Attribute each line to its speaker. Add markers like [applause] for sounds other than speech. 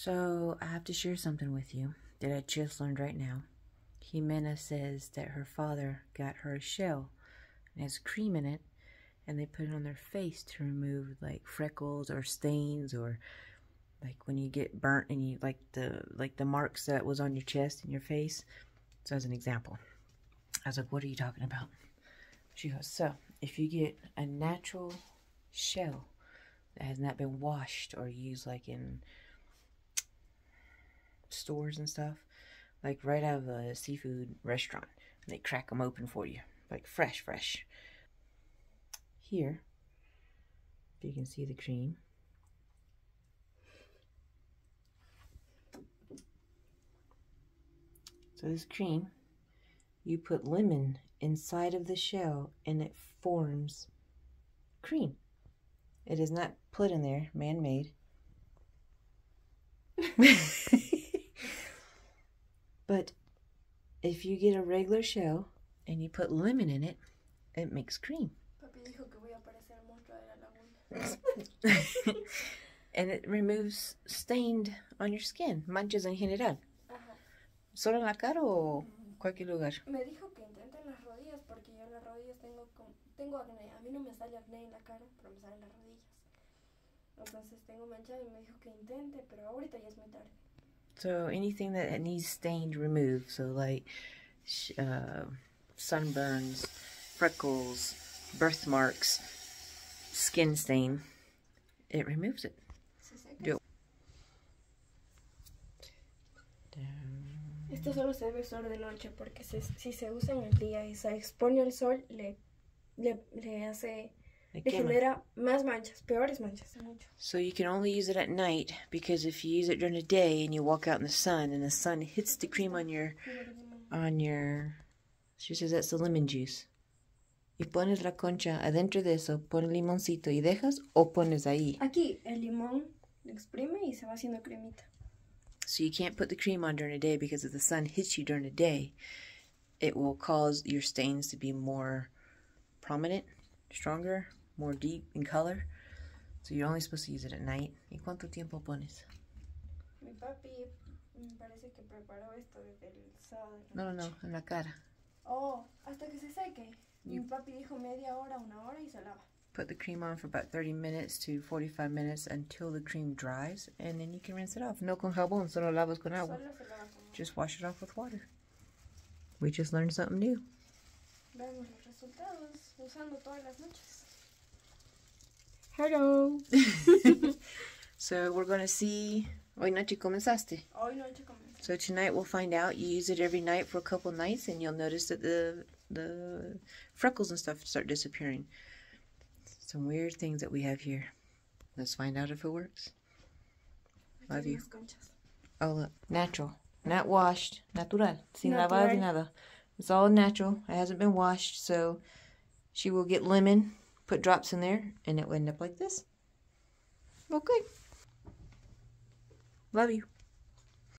Speaker 1: So I have to share something with you that I just learned right now. Jimena says that her father got her a shell and has cream in it and they put it on their face to remove like freckles or stains or like when you get burnt and you like the like the marks that was on your chest and your face. So as an example. I was like, what are you talking about? She goes, so if you get a natural shell that has not been washed or used like in stores and stuff, like right out of a seafood restaurant, and they crack them open for you, like fresh, fresh. Here, if you can see the cream. So this cream, you put lemon inside of the shell and it forms cream. It is not put in there, man-made. [laughs] [laughs] but if you get a regular shell and you put lemon in it, it makes cream. [laughs] and it removes stained on your skin, manchas en general. Ajá. ¿Solo en la cara o cualquier lugar?
Speaker 2: Me dijo que intente en las rodillas porque yo en las rodillas tengo, tengo acné. A mí no me sale acné en la cara, pero me sale en las rodillas. Entonces tengo manchado y me dijo que intente, pero ahorita ya es muy tarde.
Speaker 1: So anything that needs stained removed, so like uh, sunburns, freckles, birthmarks, skin stain, it removes it. Do
Speaker 2: Esto solo se debe usar de noche porque se, si se usa en el día y se expone al sol, le, le, le hace le genera más manchas, peores manchas.
Speaker 1: So you can only use it at night because if you use it during the day and you walk out in the sun and the sun hits the cream on your on your she says that's the lemon juice. Y pones la concha adentro de eso, pones limoncito y dejas o pones ahí.
Speaker 2: Aquí el limón lo exprime y se va haciendo cremita.
Speaker 1: So you can't put the cream on during the day because if the sun hits you during the day, it will cause your stains to be more prominent, stronger, more deep in color. So you're only supposed to use it at night. ¿Y cuánto tiempo pones?
Speaker 2: Mi papi me parece que preparó esto desde el sábado.
Speaker 1: No, no, no, en la cara.
Speaker 2: Oh, hasta que se seque. You Mi papi dijo media hora, una hora y se lava.
Speaker 1: Put the cream on for about 30 minutes to 45 minutes until the cream dries, and then you can rinse it off. No con jabón, solo lavas con agua.
Speaker 2: Solo se lava con
Speaker 1: Just wash it off with water. We just learned something new.
Speaker 2: Vemos los resultados usando todas las noches.
Speaker 1: Hello. [laughs] so we're going to see... Hoy noche comenzaste.
Speaker 2: Hoy noche comenzaste.
Speaker 1: So tonight we'll find out. You use it every night for a couple nights and you'll notice that the the freckles and stuff start disappearing. Some weird things that we have here. Let's find out if it works. Love you. Oh, look. Natural. Not washed. Natural. Sin lavar ni nada. It's all natural. It hasn't been washed, so she will get lemon put drops in there, and it will end up like this. Okay. Love you.